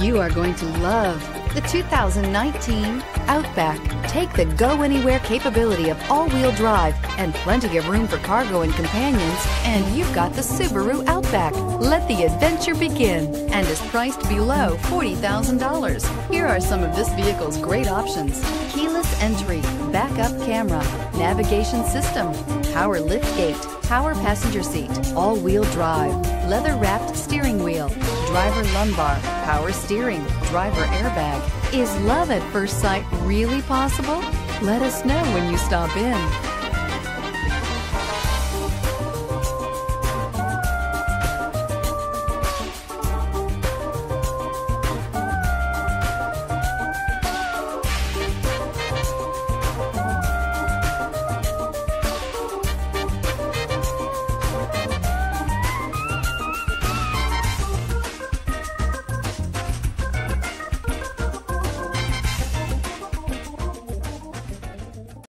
You are going to love the 2019 Outback. Take the go anywhere capability of all wheel drive and plenty of room for cargo and companions, and you've got the Subaru Outback. Let the adventure begin and is priced below $40,000. Here are some of this vehicle's great options keyless entry, backup camera, navigation system, power lift gate, power passenger seat, all wheel drive, leather wrapped steering wheel, driver lumbar, power steering, driver airbag. Is love at first sight really possible? Let us know when you stop in.